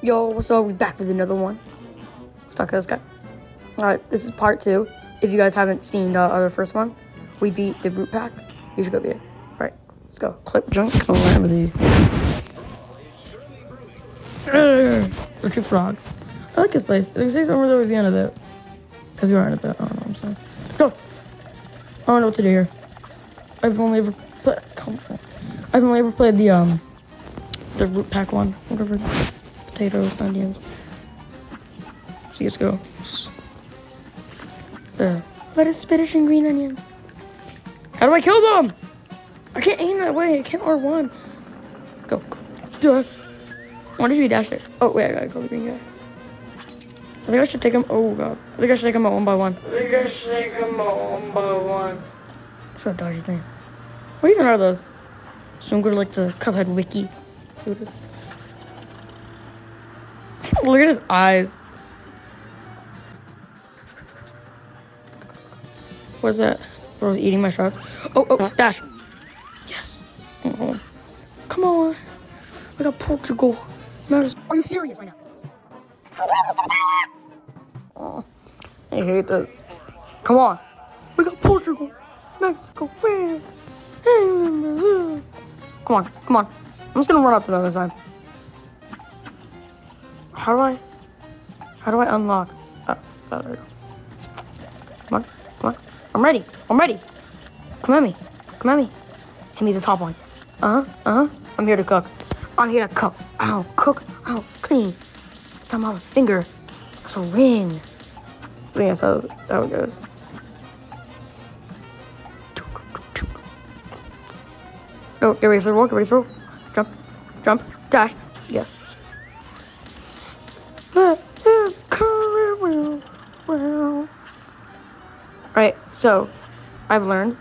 Yo, what's up? We back with another one. Let's talk to this guy. Alright, this is part two. If you guys haven't seen the other first one, we beat the root pack. You should go beat it. Alright, let's go. Clip Joint. Remedy. Or two frogs. I like this place. There's say somewhere there at the end of it. Because we aren't at the I don't know what I'm saying. Go! I don't know what to do here. I've only ever played. I've only ever played the um the root pack one. Whatever. Potatoes, onions. So let's go. The lettuce, spinach, and green onion. How do I kill them? I can't aim that way. I can't R1. Go, go. Duh. Why did you dash it? Oh, wait, I gotta go the green guy. I think I should take him. Oh, God. I think I should take him out one by one. I think I should take him out one by one. That's what dodgy things. What even are those? So I'm going to like the Cuphead wiki. What it is. Look at his eyes. What is that? Bro's eating my shots. Oh, oh, dash. Yes. Oh. Come on. I got Portugal. Matters. Are you serious right now? Oh, I hate this. Come on. We got Portugal, Mexico, France. Come on, come on. I'm just gonna run up to them this time. How do I? How do I unlock? Oh, oh. Come on, come on. I'm ready. I'm ready. Come at me. Come at me. Hit me the top one. Uh huh. Uh huh. I'm here to cook. I'm here to cook. I'll cook. I'll clean. It's on my finger. It's a ring. I think that's how, how it goes. Oh, get ready for the roll. Get ready for the roll. Jump. Jump. Dash. Yes. So I've learned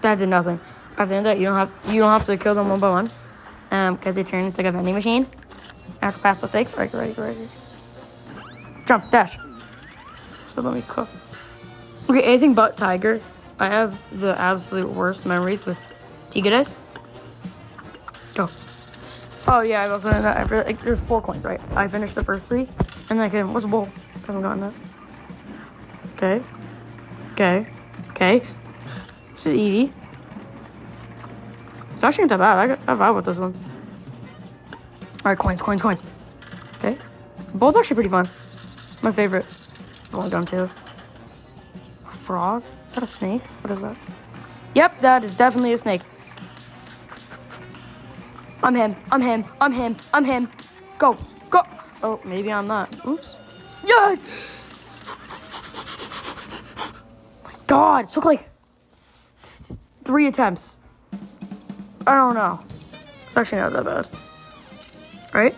that did nothing. I've learned that you don't have you don't have to kill them one by one. Um, because they turn into like a vending machine. After past mistakes. Get ready, get ready. Jump, dash. So let me cook. Okay, anything but tiger. I have the absolute worst memories with Tigres. Go. Oh yeah, I've also done that. After, like, there's four coins, right? I finished the first three, and then I what's a bowl? I haven't gotten that. Okay. Okay. Okay. This is easy. It's actually not that bad. I got I vibe with this one. Alright, coins, coins, coins. Okay. Bowl's actually pretty fun. My favorite. I've done too. A frog? Is that a snake? What is that? Yep, that is definitely a snake. I'm him. I'm him. I'm him. I'm him. Go. Go. Oh, maybe I'm not. Oops. Yes! My God, it took like three attempts. I don't know. It's actually not that bad. Right?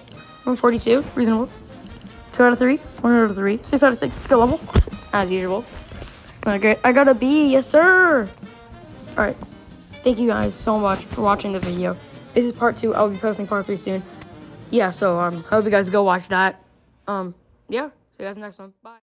142. Reasonable. Two out of three. One out of three. Six out of six. Skill level. As usual. Okay. I got a B. Yes, sir. Alright. Thank you guys so much for watching the video. This is part two. I'll be posting part three soon. Yeah, so um, I hope you guys go watch that. Um, yeah. See you guys next one. Bye.